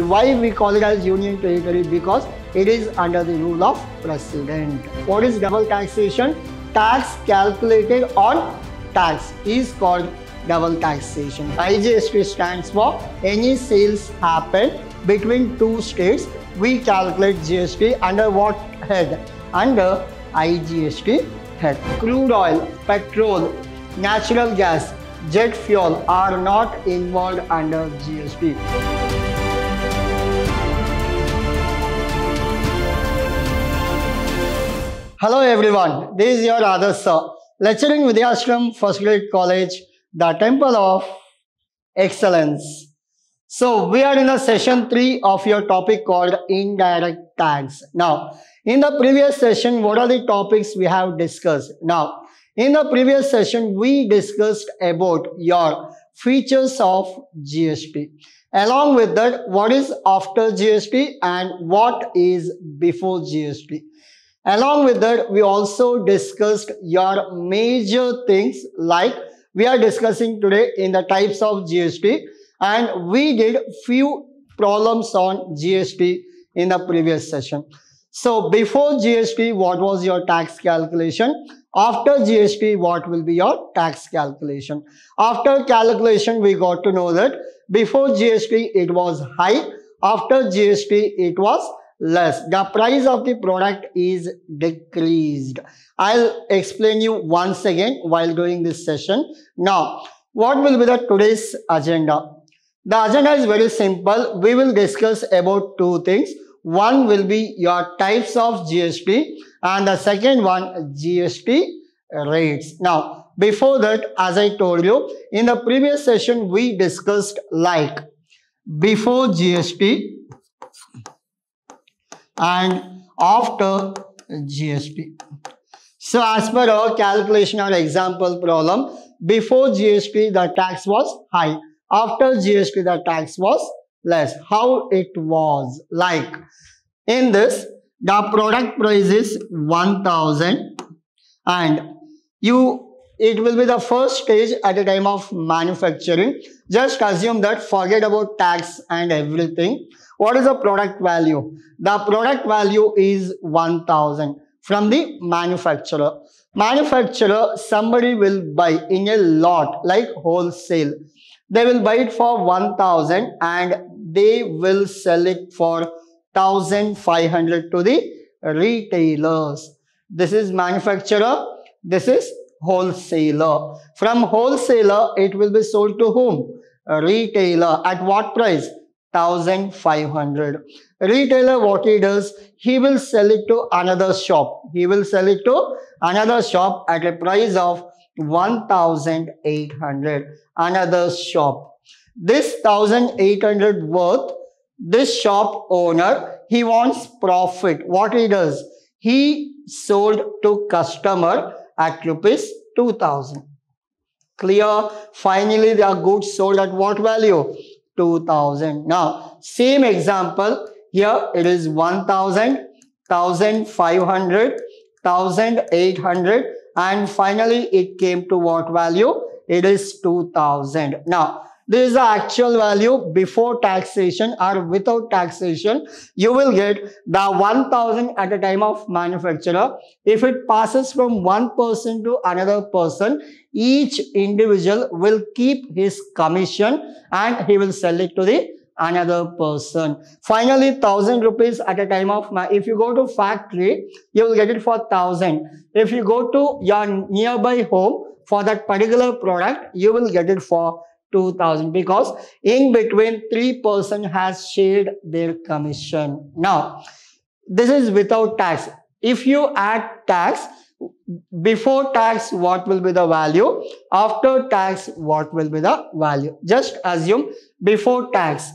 Why we call it as union territory? Because it is under the rule of president. What is double taxation? Tax calculated on tax is called double taxation. IGST stands for any sales happen between two states. We calculate GST under what head? Under IGST head. Crude oil, petrol, natural gas, jet fuel are not involved under GST. Hello everyone, this is your Adarsh sir, lecturing Vidhyaashram First Grade College, the Temple of Excellence. So we are in the session 3 of your topic called indirect tax. Now, in the previous session, what are the topics we have discussed? Now, in the previous session, we discussed about your features of GST. Along with that, what is after GST and what is before GST. Along with that, we also discussed your major things like we are discussing today in the types of GST and we did few problems on GST in the previous session. So before GST, what was your tax calculation? After GST, what will be your tax calculation? After calculation, we got to know that before GST, it was high. After GST, it was less. The price of the product is decreased. I'll explain you once again while doing this session. Now, what will be the today's agenda? The agenda is very simple. We will discuss about two things. One will be your types of GST and the second one GST rates. Now, before that, as I told you, in the previous session, we discussed like before GST and after GST. So as per our calculation or example problem, before GST the tax was high. After GST the tax was less. How it was like in this the product price is 1000 and you it will be the first stage at the time of manufacturing. Just assume that forget about tax and everything. What is the product value? The product value is 1000 from the manufacturer. Manufacturer, somebody will buy in a lot like wholesale. They will buy it for 1000 and they will sell it for 1500 to the retailers. This is manufacturer. This is wholesaler. From wholesaler, it will be sold to whom? A retailer. At what price? 1500. Retailer, what he does, he will sell it to another shop. He will sell it to another shop at a price of 1800. Another shop. This 1800 worth, this shop owner, he wants profit. What he does? He sold to customer at rupees 2000. Clear? Finally, their goods sold at what value? 2000. Now, same example, here it is 1000, 1500, 1800 and finally it came to what value? It is 2000. Now, this is the actual value before taxation or without taxation. You will get the 1000 at the time of manufacturer. If it passes from one person to another person, each individual will keep his commission and he will sell it to the another person. Finally, thousand rupees at a time of, if you go to factory, you will get it for thousand. If you go to your nearby home for that particular product, you will get it for 2000 because in between three person has shared their commission. Now, this is without tax. If you add tax, before tax, what will be the value? After tax, what will be the value? Just assume before tax,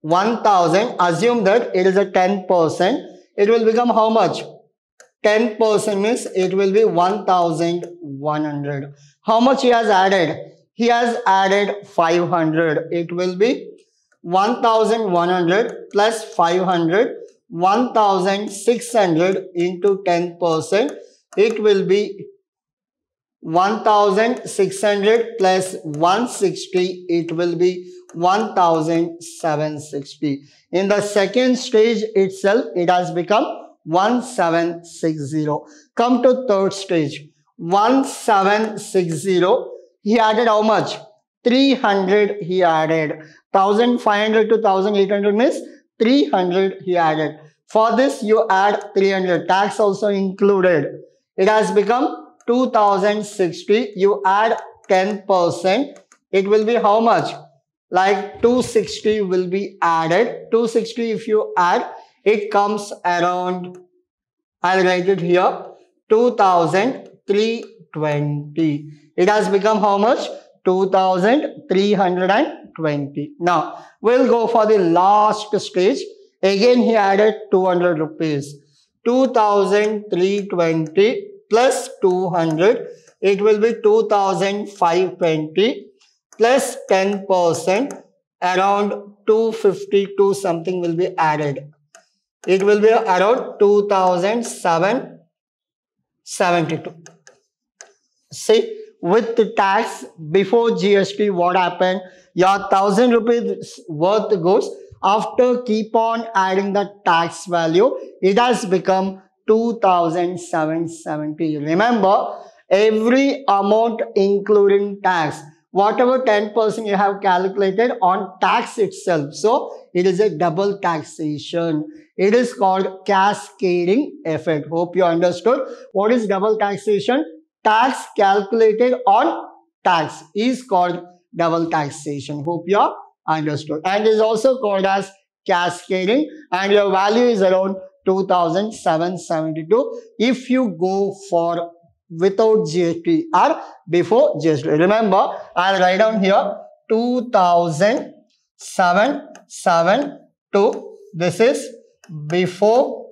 1000, assume that it is a 10%. It will become how much? 10% means it will be 1100. How much he has added? He has added 500. It will be 1100 plus 500, 1600 into 10%. It will be 1600 plus 160. It will be 1760. In the second stage itself, it has become 1760. Come to third stage. 1760. He added how much? 300 he added. 1500 to 1800 means 300 he added. For this you add 300. Tax also included. It has become 2060. You add 10%. It will be how much? Like 260 will be added. 260 if you add, it comes around, I'll write it here, 2320. It has become how much? 2320. Now, we'll go for the last stage. Again, he added 200 rupees. 2320 plus 200. It will be 2520 plus 10% around 252 something will be added. It will be around 2772. See, with the tax before GST, what happened? Your thousand rupees worth goes after keep on adding the tax value, it has become 2770. Remember, every amount including tax, whatever 10% you have calculated on tax itself. So, it is a double taxation. It is called cascading effect. Hope you understood. What is double taxation? Tax calculated on tax is called double taxation. Hope you understood. And is also called as cascading and your value is around 2772 if you go for without GST or before GST. Remember, I'll write down here 2772. This is before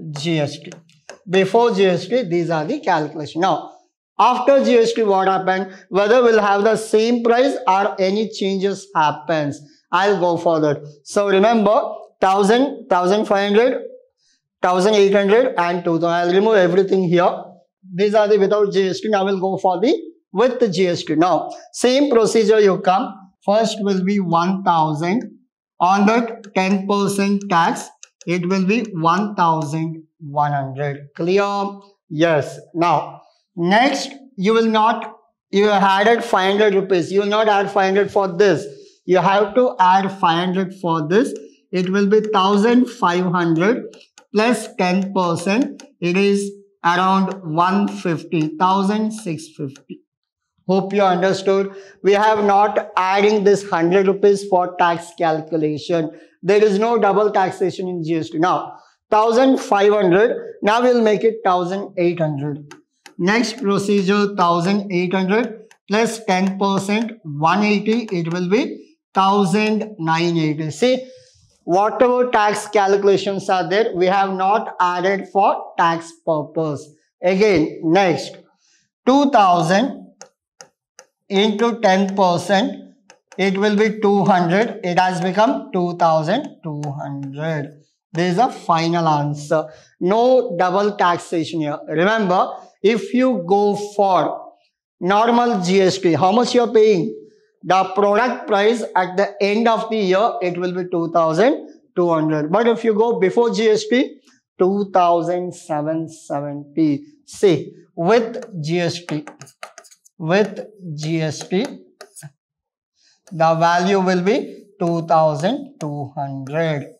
GST before GST, these are the calculation. Now, after GST, what happened? Whether we'll have the same price or any changes happens. I'll go for that. So remember, 1000, 1500, 1800 and 2000. I'll remove everything here. These are the without GST. Now we'll go for the with the GST. Now, same procedure you come. First will be 1000. On that 10% tax, it will be 1000 100 clear? Yes. Now next you will not you added 500 rupees. You will not add 500 for this. You have to add 500 for this. It will be 1500 plus 10 percent. It is around 150 1650 hope you understood. We have not adding this 100 rupees for tax calculation. There is no double taxation in gst now 1500 now we'll make it 1800 next procedure 1800 plus plus 10 percent 180 it will be 1980 see whatever tax calculations are there we have not added for tax purpose. Again next 2000 into 10 percent it will be 200 it has become 2200 there is a final answer. No double taxation here. Remember, if you go for normal GST, how much you are paying? The product price at the end of the year, it will be 2200. But if you go before GST, 2770. See, with GST, with GST, the value will be 2200.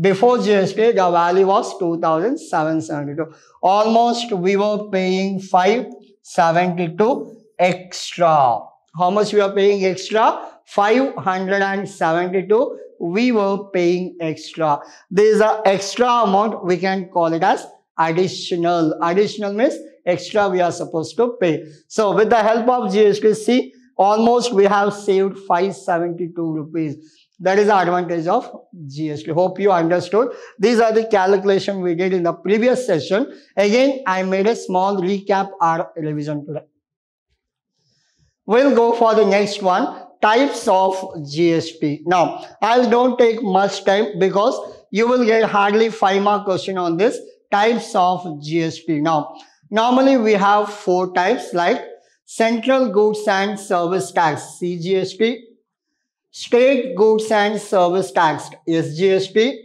Before GST, the value was 2772. Almost we were paying 572 extra. How much we are paying extra? 572 we were paying extra. This is an extra amount. We can call it as additional. Additional means extra we are supposed to pay. So with the help of GST, almost we have saved 572 rupees. That is the advantage of GST. Hope you understood. These are the calculation we did in the previous session. Again, I made a small recap or revision today. We'll go for the next one. Types of GST. Now, I don't take much time because you will get hardly five mark question on this. Types of GST. Now, normally we have four types like Central Goods and Service Tax, CGST, State Goods and Service Tax, SGST,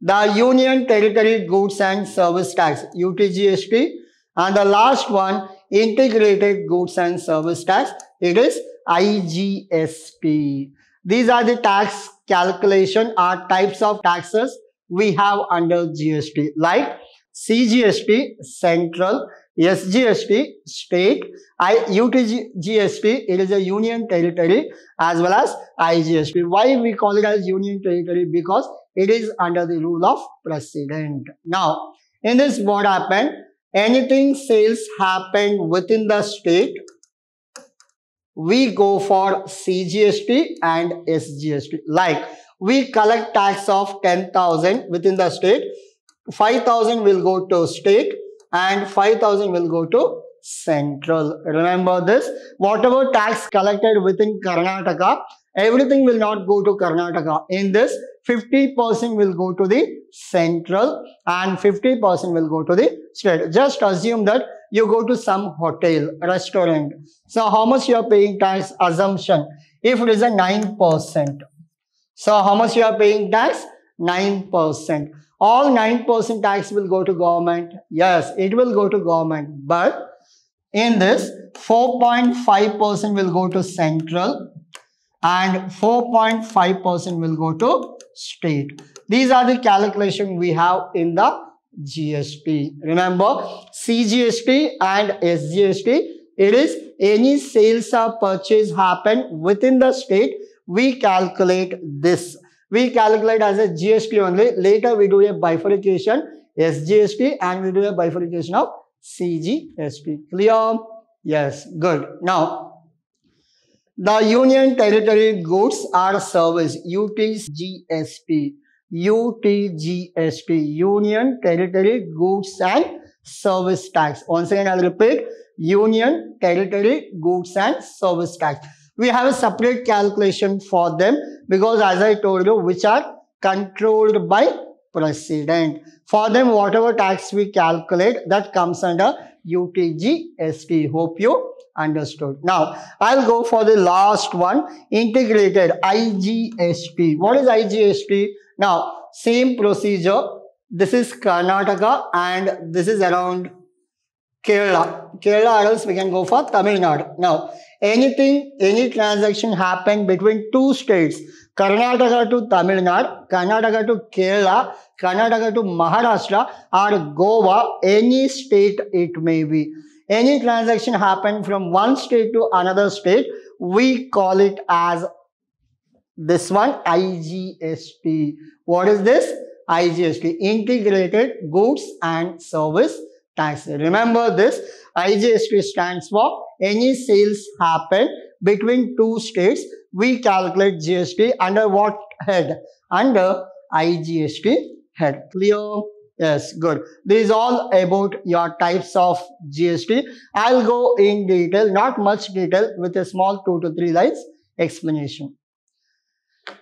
the Union Territory Goods and Service Tax, UTGST, and the last one, Integrated Goods and Service Tax, it is IGST. These are the tax calculation or types of taxes we have under GST like CGST, Central, SGST, State, I, UTGST, it is a Union Territory as well as IGST. Why we call it as Union Territory? Because it is under the rule of President. Now, in this what happened? Anything sales happened within the state, we go for CGST and SGST. Like, we collect tax of 10,000 within the state, 5,000 will go to state and 5000 will go to central. Remember this, whatever tax collected within Karnataka, everything will not go to Karnataka. In this, 50% will go to the central and 50% will go to the state. Just assume that you go to some hotel, restaurant. So how much you are paying tax assumption? If it is a 9%. So how much you are paying tax? 9% all 9% tax will go to government. Yes, it will go to government. But in this, 4.5% will go to central and 4.5% will go to state. These are the calculation we have in the GST. Remember, CGST and SGST, it is any sales or purchase happen within the state, we calculate this we calculate as a GST only. Later we do a bifurcation SGST and we do a bifurcation of CGST. Clear? Yes, good. Now, the Union Territory Goods are Service UTGST, UTGST, Union Territory Goods and Service Tax. Once again, I'll repeat Union Territory Goods and Service Tax we have a separate calculation for them because as I told you, which are controlled by precedent. For them, whatever tax we calculate, that comes under UTGST. Hope you understood. Now, I'll go for the last one, integrated IGST. What is IGST? Now, same procedure. This is Karnataka and this is around Kerala. Kerala or else we can go for Tamil Nadu. Now, anything, any transaction happen between two states, Karnataka to Tamil Nadu, Karnataka to Kerala, Karnataka to Maharashtra or Goa, any state it may be. Any transaction happen from one state to another state, we call it as this one IGST. What is this? IGST, Integrated Goods and Service tax. Remember this, IGST stands for any sales happen between two states. We calculate GST under what head? Under IGST head. Clear? Yes, good. This is all about your types of GST. I'll go in detail, not much detail, with a small two to three lines explanation.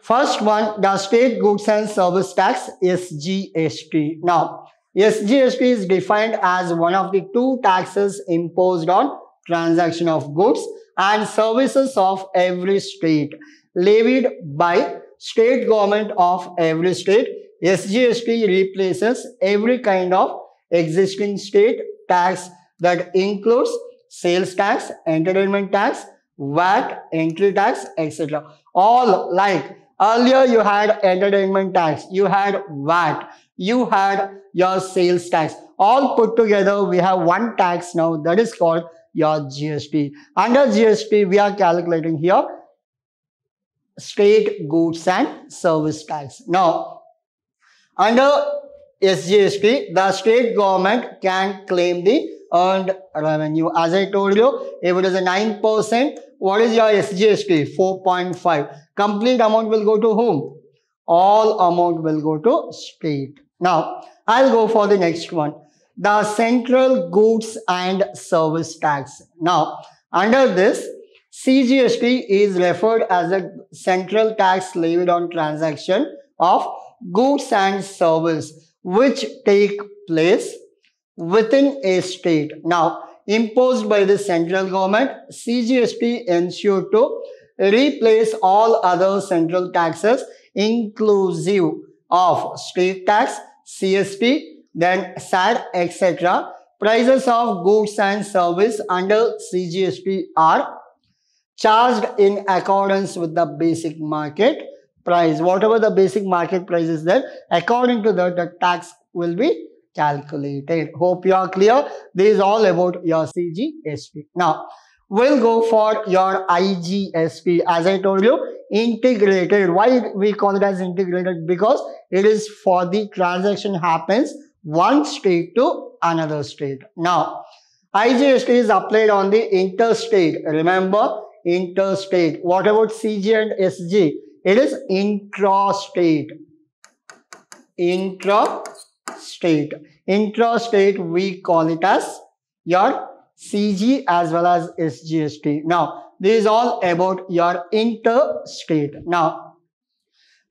First one, the state goods and service tax SGST. Now, Yes, GST is defined as one of the two taxes imposed on transaction of goods and services of every state levied by state government of every state. SGST replaces every kind of existing state tax that includes sales tax, entertainment tax, VAT, entry tax, etc. All like earlier you had entertainment tax, you had VAT, you had your sales tax. All put together, we have one tax now that is called your GST. Under GST, we are calculating here state goods and service tax. Now, under SGST, the state government can claim the earned revenue. As I told you, if it is a 9%, what is your SGST? 4.5. Complete amount will go to whom? All amount will go to state. Now, I'll go for the next one. The Central Goods and Service Tax. Now, under this, CGST is referred as a central tax levied on transaction of goods and service which take place within a state. Now, imposed by the central government, CGST ensure to replace all other central taxes inclusive of state tax, CST, then SAT, etc. Prices of goods and service under CGST are charged in accordance with the basic market price. Whatever the basic market price is there, according to that, the tax will be calculated. Hope you are clear. This is all about your CGST. Now, we'll go for your IGST. As I told you, integrated. Why we call it as integrated? Because it is for the transaction happens one state to another state. Now, IGST is applied on the interstate. Remember, interstate. What about CG and SG? It is intrastate. Intrastate. State intrastate, we call it as your CG as well as SGST. Now, this is all about your interstate. Now,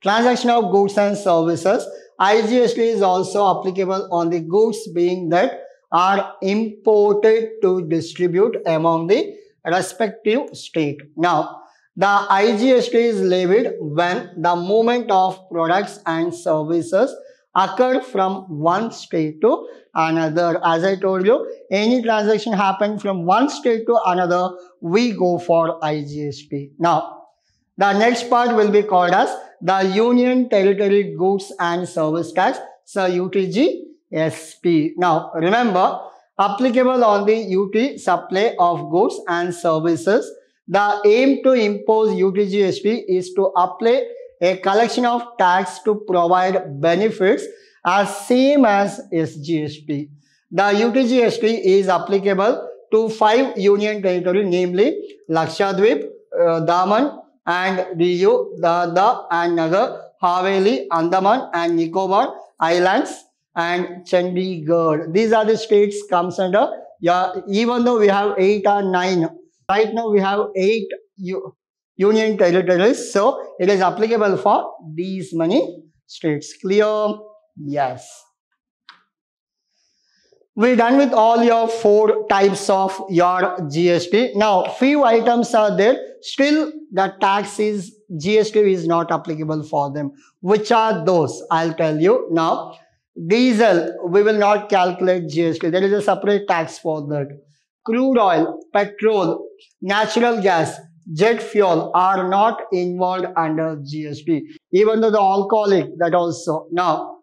transaction of goods and services. IGST is also applicable on the goods being that are imported to distribute among the respective state. Now, the IGST is levied when the movement of products and services occur from one state to another. As I told you, any transaction happen from one state to another, we go for IGST. Now, the next part will be called as the Union Territory Goods and Service Tax, so UTG SP. Now, remember, applicable on the UT supply of goods and services the aim to impose UTGST is to apply a collection of tax to provide benefits as same as SGST. The UTGST is applicable to five union territories, namely Lakshadweep, uh, Daman and Diu, Dadra and Nagar, Haveli, Andaman and Nicobar Islands and Chandigarh. These are the states comes under, yeah, even though we have eight or nine Right now we have eight union territories. So it is applicable for these many states. Clear? Yes. We're done with all your four types of your GST. Now, few items are there. Still, the tax is GST is not applicable for them. Which are those? I'll tell you now. Diesel, we will not calculate GST. There is a separate tax for that crude oil, petrol, natural gas, jet fuel are not involved under GST. Even though the alcoholic, that also. Now,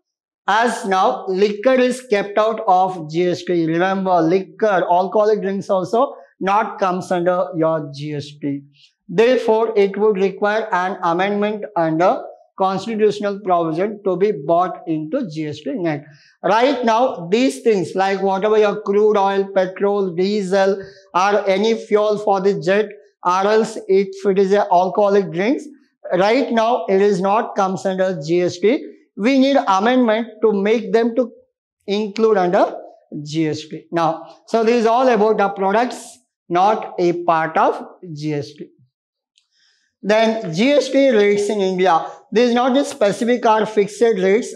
as now, liquor is kept out of GST. Remember, liquor, alcoholic drinks also not comes under your GST. Therefore, it would require an amendment under constitutional provision to be bought into GST net. Right now, these things like whatever your crude oil, petrol, diesel, or any fuel for the jet, or else if it is a alcoholic drinks, right now it is not comes under GST. We need amendment to make them to include under GST. Now, so this is all about the products, not a part of GST. Then GST rates in India. This is not a specific or fixed rates.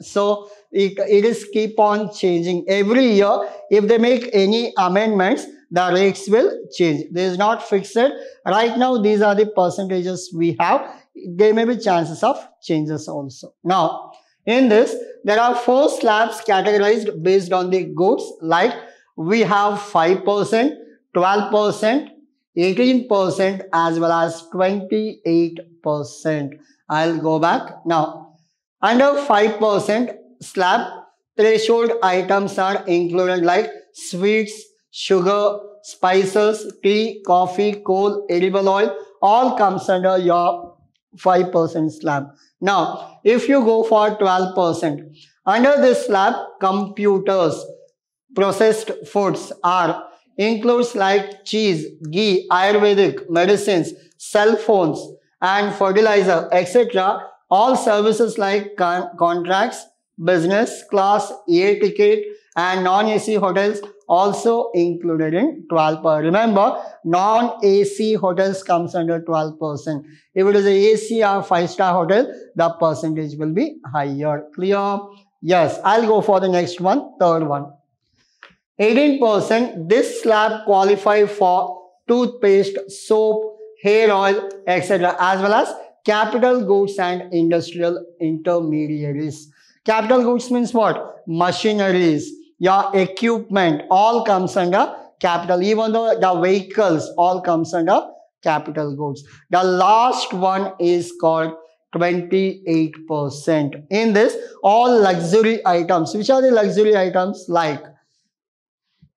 So it, it is keep on changing. Every year, if they make any amendments, the rates will change. This is not fixed. Right now, these are the percentages we have. There may be chances of changes also. Now, in this, there are four slabs categorized based on the goods like we have 5%, 12%, 18% as well as 28%. I'll go back. Now, under 5% slab, threshold items are included like sweets, sugar, spices, tea, coffee, coal, edible oil, all comes under your 5% slab. Now, if you go for 12%, under this slab, computers, processed foods are includes like cheese, ghee, Ayurvedic, medicines, cell phones, and fertilizer, etc. All services like con contracts, business class, air ticket, and non-AC hotels also included in 12%. Remember, non-AC hotels comes under 12%. If it is a AC or 5-star hotel, the percentage will be higher. Clear? Yes, I'll go for the next one, third one. 18%, this slab qualify for toothpaste, soap, hair oil, etc. as well as capital goods and industrial intermediaries. Capital goods means what? Machineries, your equipment, all comes under capital. Even though the vehicles all comes under capital goods. The last one is called 28%. In this, all luxury items. Which are the luxury items? Like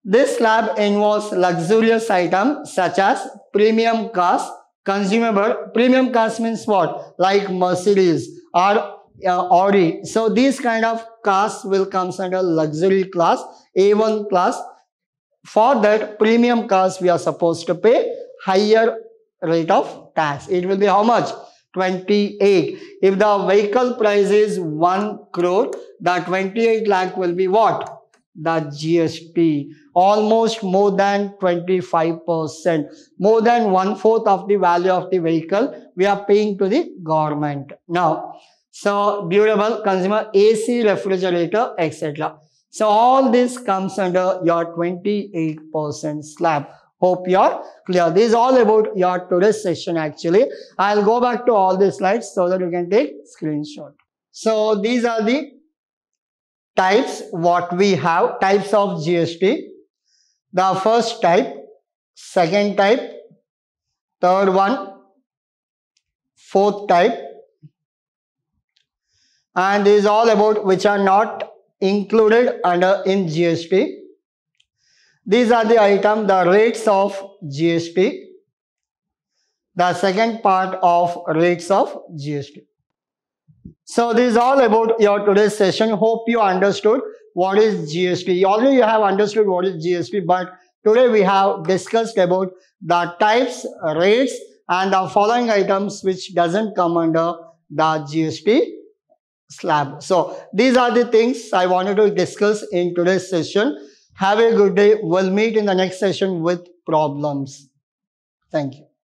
this slab involves luxurious items such as premium cars, consumable. Premium cars means what? Like Mercedes or uh, Audi. So these kind of cars will come under luxury class, A1 class. For that premium cars, we are supposed to pay higher rate of tax. It will be how much? 28. If the vehicle price is 1 crore, the 28 lakh will be what? The GST. Almost more than 25%. More than one fourth of the value of the vehicle we are paying to the government. Now, so durable consumer AC refrigerator etc. So all this comes under your 28% slab. Hope you're clear. This is all about your today's session actually. I'll go back to all the slides so that you can take screenshot. So these are the types what we have, types of GST. The first type, second type, third one, fourth type. And this is all about which are not included under in GST. These are the item, the rates of GST. The second part of rates of GST. So this is all about your today's session. Hope you understood what is GST. Already you have understood what is GST, but today we have discussed about the types, rates, and the following items which doesn't come under the GST slab. So these are the things I wanted to discuss in today's session. Have a good day. We'll meet in the next session with problems. Thank you.